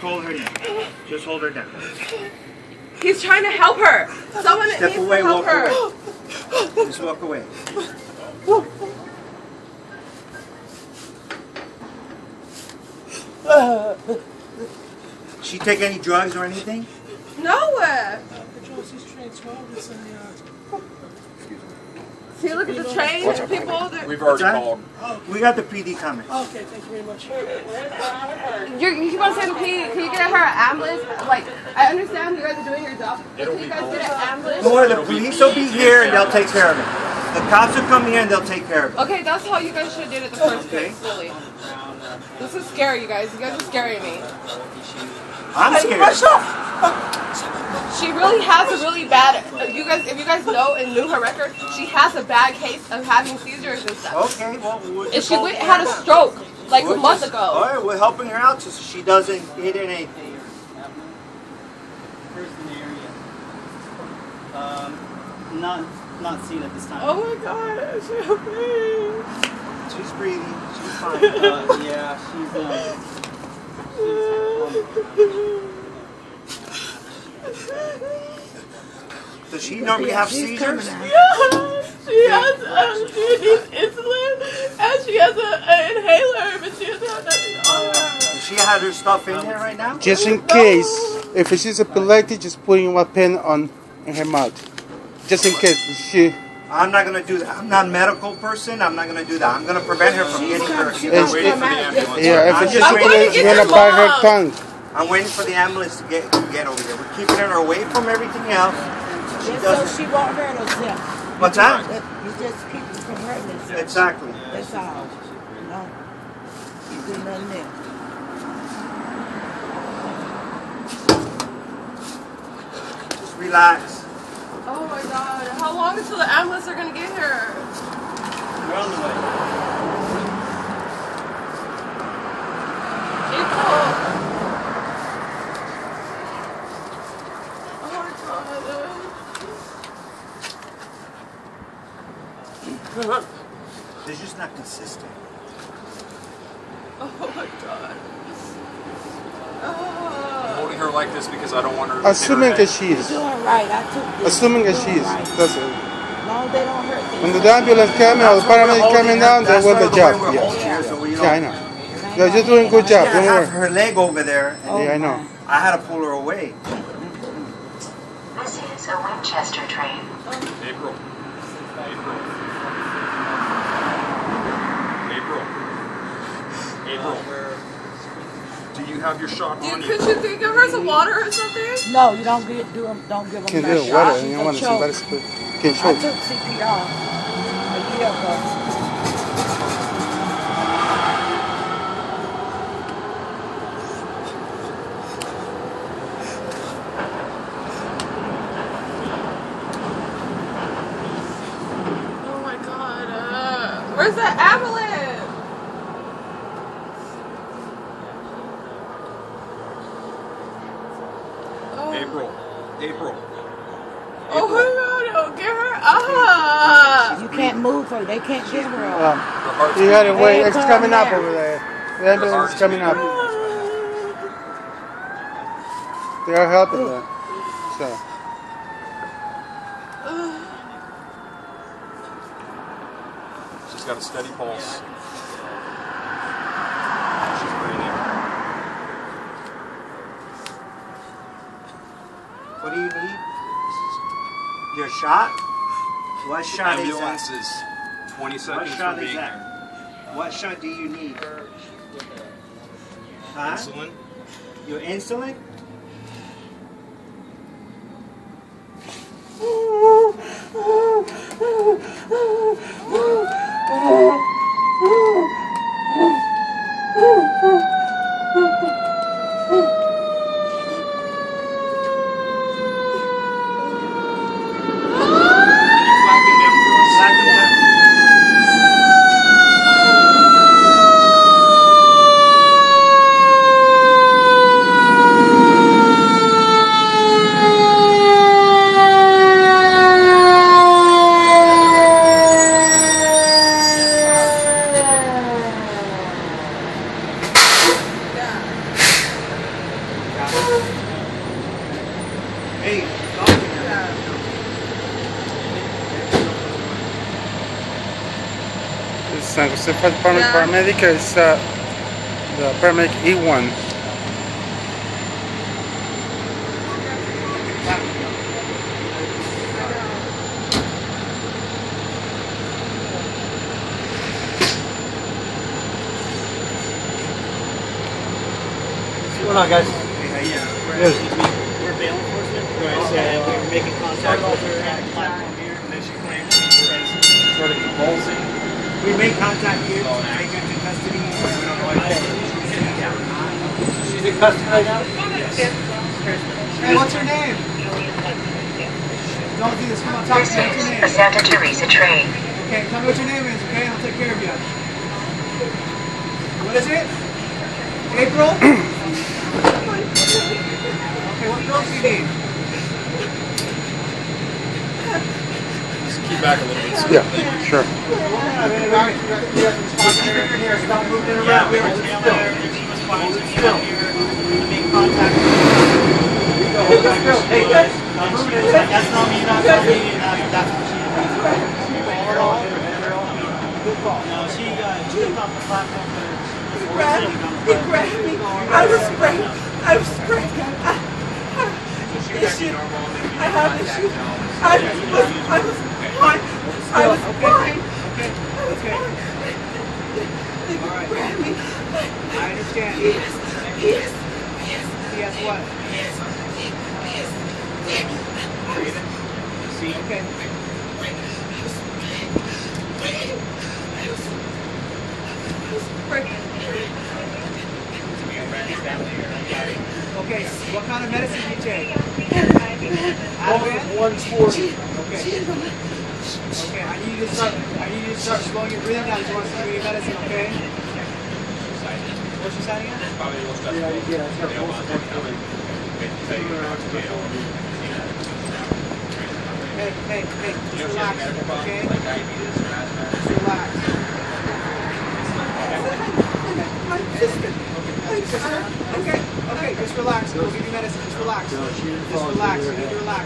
hold her down. Just hold her down. He's trying to help her. Someone Step needs away, to help walk her. away. Just walk away. She take any drugs or anything? No. Patrol, she's trained 12 this and, uh, See, look at the train people. they're- We've already that? called. We got the PD coming. Okay, thank you very much. You're, you keep on saying, can you, can you get her an ambulance? Like, I understand you guys are doing your job. It'll Can you guys get an ambulance? Don't the police will be here and they'll take care of it. The cops will come here and they'll take care of it. Okay, that's how you guys should have did it the first Okay. place, really. This is scary, you guys. You guys are scaring me. I'm scared. She really has a really bad. You guys, if you guys know and knew her record, she has a bad case of having seizures and stuff. Okay, well, we'll And she went, had a stroke like a We're month just- ago. All right, we're helping her out so she doesn't hit anything. person area. Um, not not seen at this time. Oh my god, is she okay? She's breathing. She's fine. Uh, yeah, she's um. Does she normally have seizures? Yeah, she has. Uh, she needs insulin and she has a, an inhaler, but she doesn't have nothing on her. Does she have her stuff in here right now? Just in case, if she's epileptic, just putting one pen on in her mouth. Just in case she. I'm not gonna do that. I'm not a medical person. I'm not gonna do that. I'm gonna prevent her from getting hurt. It's- Waiting for the ambulance. Yeah, I'm if she's just waiting. epileptic, you're gonna bite her tongue. I'm waiting for the ambulance to get to get over here. We're keeping her away from everything else. She Just so doesn't. she won't hurt herself. What's that? That- You just keep her from hurting herself. Exactly. That's all. No. You do nothing else. Just relax. Oh my god, how long until the ambulance are gonna get here? We're on the way. April. Oh my god. They're just not consistent. Oh my god. I'm Oh. holding her like this because I don't want her to hit Assuming that she You're is. doing right. I took this. Assuming that she is. right. That's it. No, they don't hurt When themselves. the ambulance coming or the paramedic coming down, they That's will why the the job. way we're Yeah. so Yeah, I know. You're just doing a good job. had Don't half worry. her leg over there. and oh Yeah, I know. I had to pull her away. This is a Winchester train. April. April. April. April. Oh, do you have your shot Do you, on you? could you give her some water or something? No, you don't give, do them, don't give them Can that do it. shot. Water. You don't want to choke. somebody spit. Can I choke. took CPR a year ago. Oh my god. Uh, where's the ambulance? Oh. April. April. Oh my god, oh, get her up! You can't move her. They can't get her up. Um, you gotta wait. It's coming up over there. The ambulance is coming up. They are helping her. So. She's got a steady pulse. What do you need? Your shot? What shot is Ambulance that? is 20 What seconds shot from is being that? What shot do you need? Huh? insulin. Your insulin? Hey. It's San Jose Fire Department Yeah. paramedic is uh, the paramedic E1. What's going on, guys? We're bail enforcement. Right. So we were making contact with at the platform here, and then she claimed she Sort of convulsing. We make contact here. Take her to custody. We don't know if She's in custody right now? Hey, what's her name? Don't do this. Come on, talk to me. What's is your a name? Santa Teresa train. Okay, tell me what your name is, okay? I'll take care of you. What is it? April? okay, what pills do you need? Just keep back a little bit. So Yeah, sure. Stop moving it Yeah, around. we were just Still. there. She was fine. She came up here. We made contact. Hey, guys. That's not me. That's not me. That's, that's what she No, she uh, jumped off the platform. He grabbed, he grabbed me. I was spraying. I was spraying. I, I, issue. I have issue. I was, I was fine. I was fine. Okay, I was okay. fine. They grabbed me. I understand. Yes, yes, yes, Yes, what? yes, yes, yes. See, okay. Okay, what kind of medicine do you take? Ativan? 140. Okay. Okay, I need you to start, You start slowing your breathing down. You want to give me your medicine, okay? What's she saying again? Hey, hey, hey, just relax, okay? Just relax. Okay, okay, just relax. We'll give you medicine. Just relax. Just relax. You need to relax.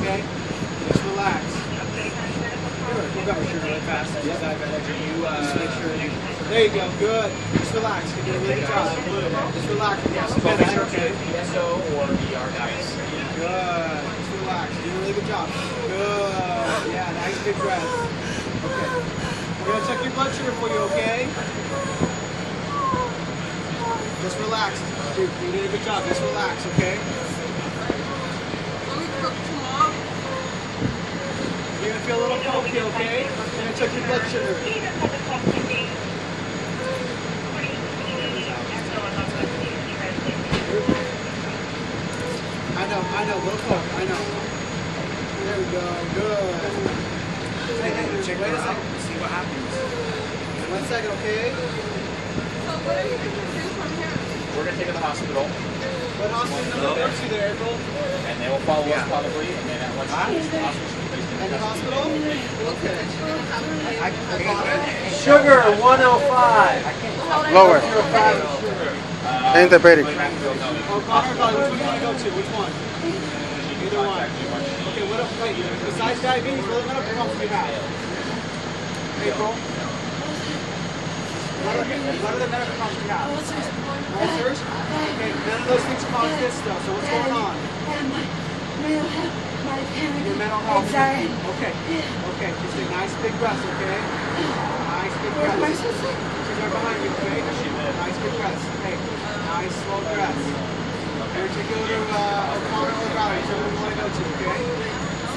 Okay? Just relax. We'll grab our really fast. Just make sure you- There you go. Good. Just relax. You did a really good job. Just relax. We'll you some medicine, okay? PSO or ER guys. Good. Just relax. You did a really good job. Good. Yeah, nice big breath. Okay. We're gonna check your blood sugar for you, okay? Just relax. Dude, you did a good job. Just relax, okay? You're gonna feel a little pokey, okay? We're gonna check your blood sugar. I know, I know, little poke, I know. There we go, good. Hey, hey, wait a second. See what happens. One second, okay? We're gonna take her to the hospital, What hospital number takes you there, April? and they will follow us probably, and then at once she goes to the hospital, she'll be placed in Any hospital? Okay. Sugar 105. Lower. Diabetic. Oh, Connor, Connor, which one do you want to go to? Which one? Either one. Okay, what else? Wait, besides diabetes, what other medical problems do you have? April? What other, what other medical problems do you have? Ulcers? Okay, none of those things cause this stuff, so what's going on? Your mental health. Anxiety. Okay, okay, just take nice big breaths, okay? Nice big breaths. She's right behind you, okay? Nice big breaths. Okay, nice slow breaths. Here to go to uh, O'Connor or Valley, whichever one you want to go to, okay?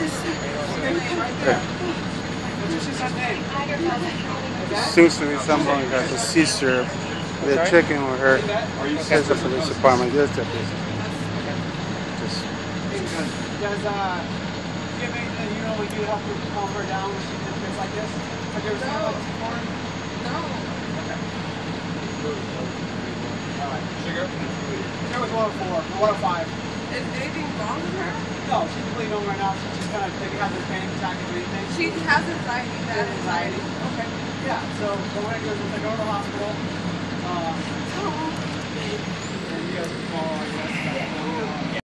Okay, right there. What's your sister's? Seems to be someone got a sister. They're checking on her. Odette? There's the police department. There's the police. Just does uh, giving anything? you know, we do help her calm her down when she does things like this? Have you ever no. seen this before? No. Okay. All right. Sugar? Sugar was 104, 105 is anything wrong with her? No, she's completely over right now. She's just kind of like, has a panic attack or anything. She has anxiety. She has anxiety. Okay. Yeah. So so what I do is I go to the hospital. Uh, oh. And you guys can follow, I guess. Yeah. Uh,